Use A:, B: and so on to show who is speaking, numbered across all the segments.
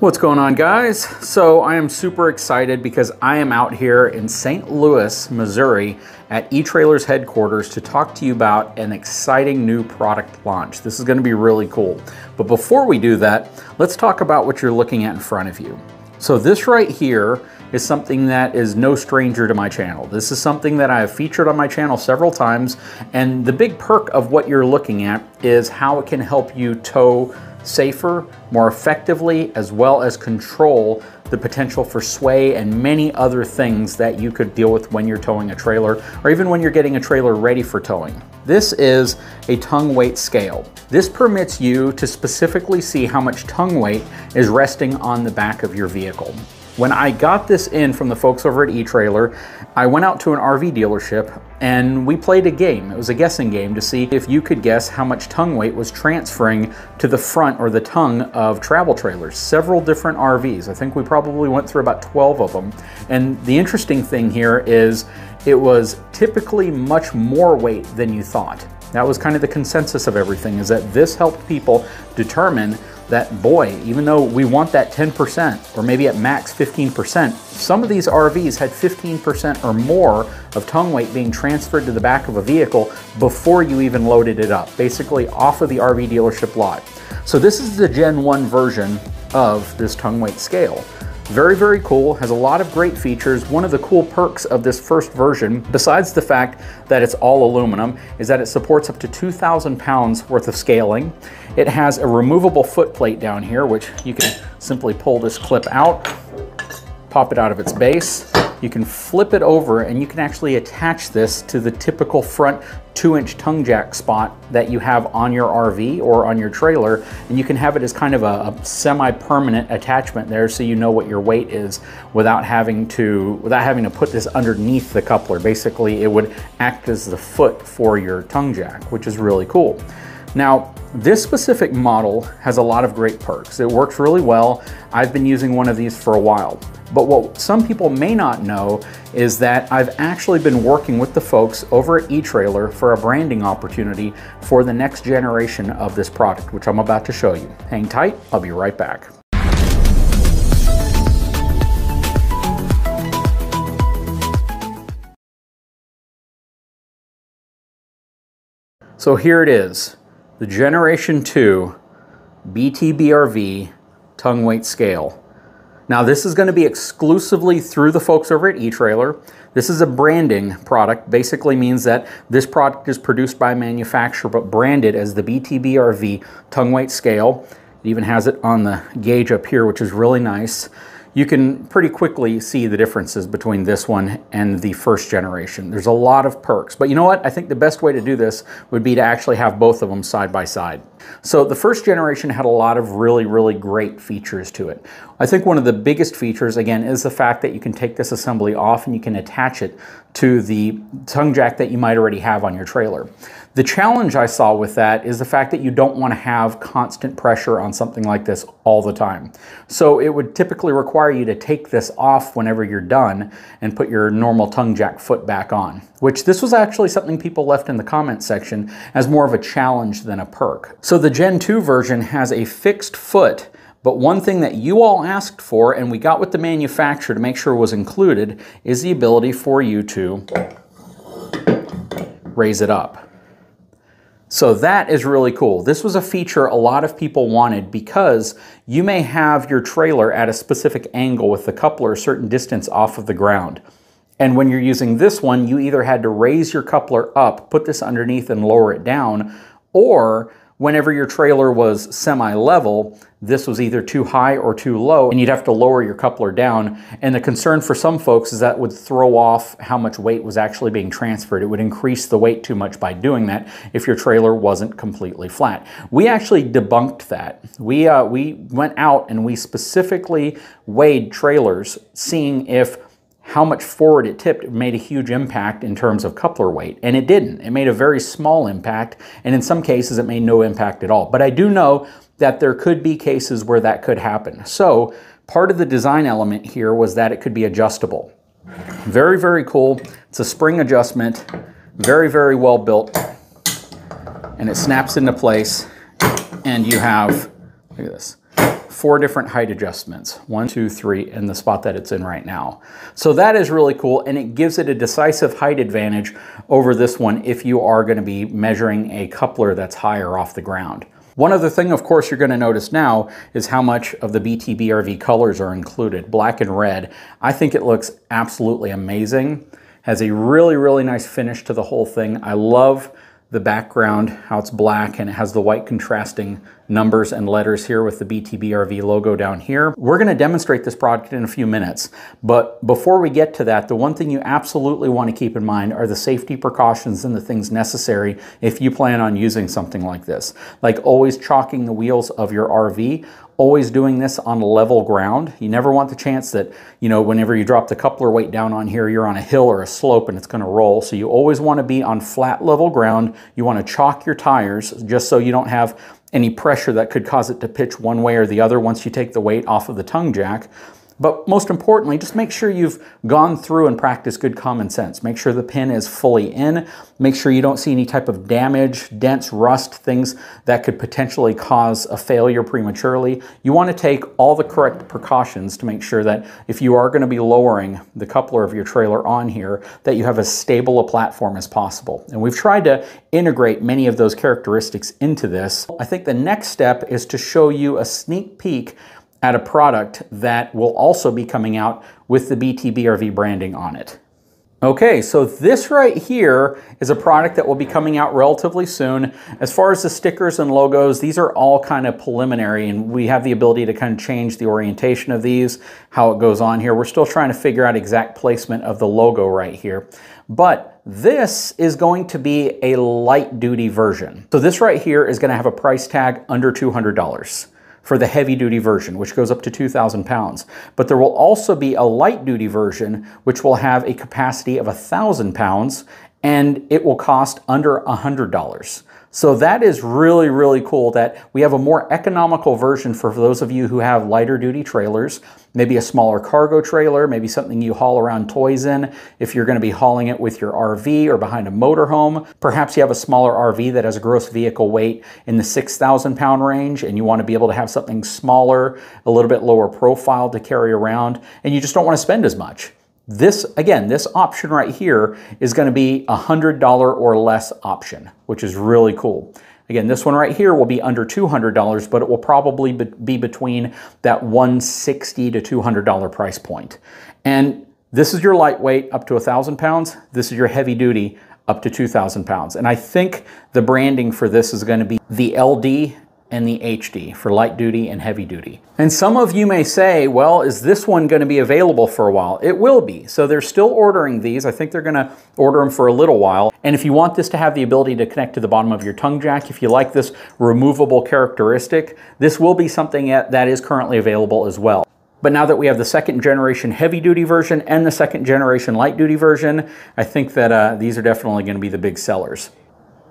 A: What's going on guys? So I am super excited because I am out here in St. Louis, Missouri at eTrailers headquarters to talk to you about an exciting new product launch. This is gonna be really cool. But before we do that, let's talk about what you're looking at in front of you. So this right here is something that is no stranger to my channel. This is something that I have featured on my channel several times and the big perk of what you're looking at is how it can help you tow safer, more effectively, as well as control the potential for sway and many other things that you could deal with when you're towing a trailer or even when you're getting a trailer ready for towing. This is a tongue weight scale. This permits you to specifically see how much tongue weight is resting on the back of your vehicle. When I got this in from the folks over at eTrailer, I went out to an RV dealership and we played a game. It was a guessing game to see if you could guess how much tongue weight was transferring to the front or the tongue of travel trailers. Several different RVs. I think we probably went through about 12 of them. And the interesting thing here is it was typically much more weight than you thought. That was kind of the consensus of everything is that this helped people determine that boy, even though we want that 10% or maybe at max 15%, some of these RVs had 15% or more of tongue weight being transferred to the back of a vehicle before you even loaded it up, basically off of the RV dealership lot. So this is the Gen 1 version of this tongue weight scale. Very, very cool, has a lot of great features. One of the cool perks of this first version, besides the fact that it's all aluminum, is that it supports up to 2,000 pounds worth of scaling. It has a removable foot plate down here, which you can simply pull this clip out, pop it out of its base, you can flip it over and you can actually attach this to the typical front two inch tongue jack spot that you have on your RV or on your trailer. And you can have it as kind of a, a semi-permanent attachment there so you know what your weight is without having to, without having to put this underneath the coupler. Basically, it would act as the foot for your tongue jack, which is really cool. Now, this specific model has a lot of great perks. It works really well. I've been using one of these for a while. But what some people may not know is that I've actually been working with the folks over at eTrailer for a branding opportunity for the next generation of this product, which I'm about to show you. Hang tight, I'll be right back. So here it is, the Generation 2 BTBRV tongue weight scale. Now this is going to be exclusively through the folks over at eTrailer. This is a branding product. Basically means that this product is produced by a manufacturer but branded as the BTBRV tongue weight scale. It even has it on the gauge up here which is really nice you can pretty quickly see the differences between this one and the first generation. There's a lot of perks, but you know what? I think the best way to do this would be to actually have both of them side by side. So the first generation had a lot of really, really great features to it. I think one of the biggest features, again, is the fact that you can take this assembly off and you can attach it to the tongue jack that you might already have on your trailer. The challenge I saw with that is the fact that you don't want to have constant pressure on something like this all the time. So it would typically require you to take this off whenever you're done and put your normal tongue jack foot back on, which this was actually something people left in the comment section as more of a challenge than a perk. So the Gen 2 version has a fixed foot but one thing that you all asked for and we got with the manufacturer to make sure was included is the ability for you to raise it up. So that is really cool. This was a feature a lot of people wanted because you may have your trailer at a specific angle with the coupler a certain distance off of the ground. And when you're using this one, you either had to raise your coupler up, put this underneath and lower it down, or whenever your trailer was semi-level, this was either too high or too low, and you'd have to lower your coupler down. And the concern for some folks is that would throw off how much weight was actually being transferred. It would increase the weight too much by doing that if your trailer wasn't completely flat. We actually debunked that. We, uh, we went out and we specifically weighed trailers, seeing if how much forward it tipped made a huge impact in terms of coupler weight. And it didn't. It made a very small impact, and in some cases it made no impact at all. But I do know that there could be cases where that could happen. So part of the design element here was that it could be adjustable. Very, very cool. It's a spring adjustment, very, very well built, and it snaps into place, and you have, look at this, four different height adjustments. One, two, three, and the spot that it's in right now. So that is really cool, and it gives it a decisive height advantage over this one if you are gonna be measuring a coupler that's higher off the ground. One other thing, of course, you're going to notice now is how much of the BTBRV colors are included, black and red. I think it looks absolutely amazing. Has a really, really nice finish to the whole thing. I love the background, how it's black, and it has the white contrasting numbers and letters here with the BTBRV logo down here. We're gonna demonstrate this product in a few minutes, but before we get to that, the one thing you absolutely wanna keep in mind are the safety precautions and the things necessary if you plan on using something like this. Like always chalking the wheels of your RV, always doing this on level ground. You never want the chance that, you know, whenever you drop the coupler weight down on here, you're on a hill or a slope and it's gonna roll. So you always wanna be on flat level ground. You wanna chalk your tires just so you don't have any pressure that could cause it to pitch one way or the other once you take the weight off of the tongue jack. But most importantly, just make sure you've gone through and practiced good common sense. Make sure the pin is fully in. Make sure you don't see any type of damage, dents, rust, things that could potentially cause a failure prematurely. You want to take all the correct precautions to make sure that if you are going to be lowering the coupler of your trailer on here, that you have as stable a platform as possible. And we've tried to integrate many of those characteristics into this. I think the next step is to show you a sneak peek at a product that will also be coming out with the BTBRV branding on it. Okay, so this right here is a product that will be coming out relatively soon. As far as the stickers and logos, these are all kind of preliminary and we have the ability to kind of change the orientation of these, how it goes on here. We're still trying to figure out exact placement of the logo right here. But this is going to be a light duty version. So this right here is gonna have a price tag under $200 for the heavy duty version, which goes up to 2,000 pounds. But there will also be a light duty version, which will have a capacity of 1,000 pounds and it will cost under $100. So that is really, really cool that we have a more economical version for those of you who have lighter duty trailers, maybe a smaller cargo trailer, maybe something you haul around toys in if you're going to be hauling it with your RV or behind a motorhome. Perhaps you have a smaller RV that has a gross vehicle weight in the 6,000 pound range and you want to be able to have something smaller, a little bit lower profile to carry around, and you just don't want to spend as much. This, again, this option right here is gonna be a $100 or less option, which is really cool. Again, this one right here will be under $200, but it will probably be between that 160 to $200 price point. And this is your lightweight up to 1,000 pounds. This is your heavy duty up to 2,000 pounds. And I think the branding for this is gonna be the LD and the HD for light duty and heavy duty. And some of you may say, well, is this one going to be available for a while? It will be. So they're still ordering these. I think they're going to order them for a little while. And if you want this to have the ability to connect to the bottom of your tongue jack, if you like this removable characteristic, this will be something that is currently available as well. But now that we have the second generation heavy duty version and the second generation light duty version, I think that uh, these are definitely going to be the big sellers.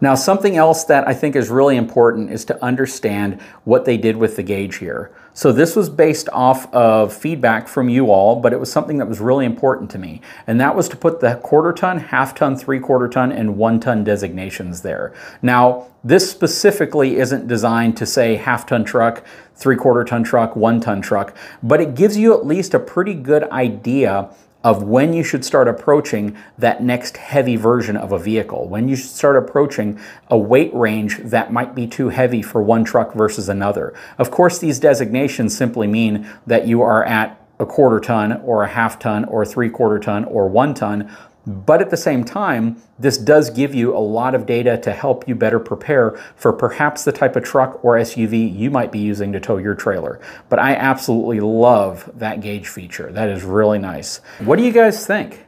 A: Now, something else that I think is really important is to understand what they did with the gauge here. So this was based off of feedback from you all, but it was something that was really important to me. And that was to put the quarter ton, half ton, three quarter ton, and one ton designations there. Now, this specifically isn't designed to say half ton truck, three quarter ton truck, one ton truck, but it gives you at least a pretty good idea of when you should start approaching that next heavy version of a vehicle, when you should start approaching a weight range that might be too heavy for one truck versus another. Of course, these designations simply mean that you are at a quarter ton or a half ton or three quarter ton or one ton but at the same time, this does give you a lot of data to help you better prepare for perhaps the type of truck or SUV you might be using to tow your trailer. But I absolutely love that gauge feature. That is really nice. What do you guys think?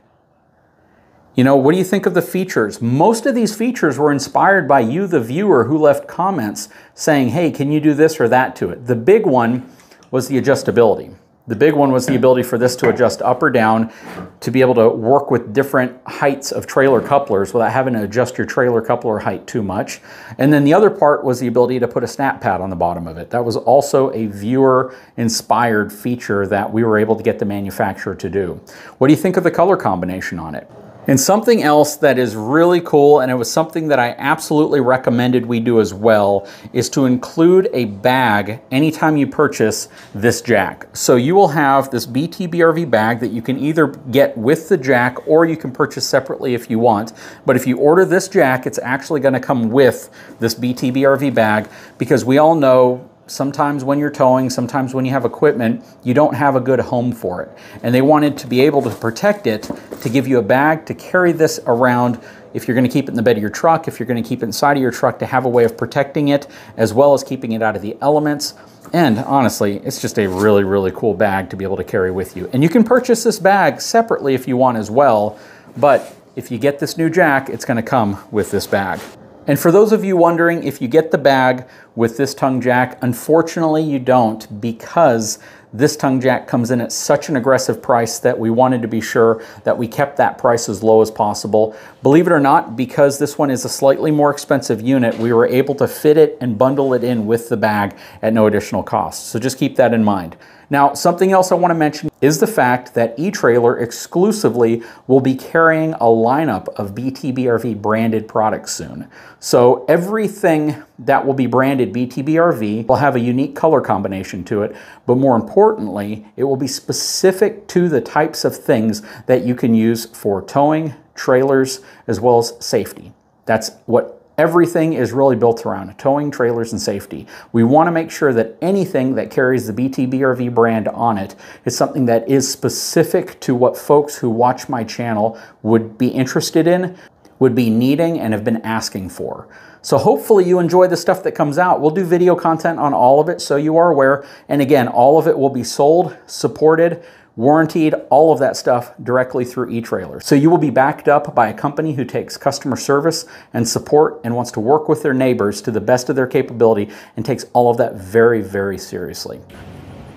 A: You know, what do you think of the features? Most of these features were inspired by you, the viewer, who left comments saying, hey, can you do this or that to it? The big one was the adjustability. The big one was the ability for this to adjust up or down to be able to work with different heights of trailer couplers without having to adjust your trailer coupler height too much. And then the other part was the ability to put a snap pad on the bottom of it. That was also a viewer inspired feature that we were able to get the manufacturer to do. What do you think of the color combination on it? And something else that is really cool, and it was something that I absolutely recommended we do as well, is to include a bag anytime you purchase this jack. So you will have this BTBRV bag that you can either get with the jack or you can purchase separately if you want. But if you order this jack, it's actually gonna come with this BTBRV bag because we all know sometimes when you're towing, sometimes when you have equipment, you don't have a good home for it. And they wanted to be able to protect it, to give you a bag to carry this around if you're going to keep it in the bed of your truck, if you're going to keep it inside of your truck to have a way of protecting it, as well as keeping it out of the elements. And honestly, it's just a really, really cool bag to be able to carry with you. And you can purchase this bag separately if you want as well, but if you get this new jack, it's going to come with this bag. And for those of you wondering if you get the bag with this tongue jack, unfortunately you don't because this tongue jack comes in at such an aggressive price that we wanted to be sure that we kept that price as low as possible. Believe it or not, because this one is a slightly more expensive unit, we were able to fit it and bundle it in with the bag at no additional cost. So just keep that in mind. Now, something else I want to mention is the fact that eTrailer exclusively will be carrying a lineup of BTBRV branded products soon. So everything that will be branded BTBRV will have a unique color combination to it, but more importantly, it will be specific to the types of things that you can use for towing, trailers, as well as safety. That's what Everything is really built around towing, trailers, and safety. We want to make sure that anything that carries the BTBRV brand on it is something that is specific to what folks who watch my channel would be interested in, would be needing, and have been asking for. So hopefully you enjoy the stuff that comes out. We'll do video content on all of it so you are aware. And again, all of it will be sold, supported, warranted, all of that stuff directly through eTrailer. So you will be backed up by a company who takes customer service and support and wants to work with their neighbors to the best of their capability and takes all of that very, very seriously.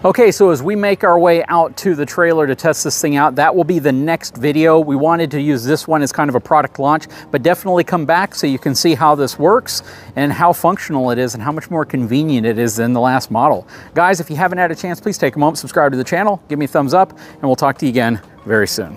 A: Okay, so as we make our way out to the trailer to test this thing out, that will be the next video. We wanted to use this one as kind of a product launch, but definitely come back so you can see how this works and how functional it is and how much more convenient it is than the last model. Guys, if you haven't had a chance, please take a moment, subscribe to the channel, give me a thumbs up, and we'll talk to you again very soon.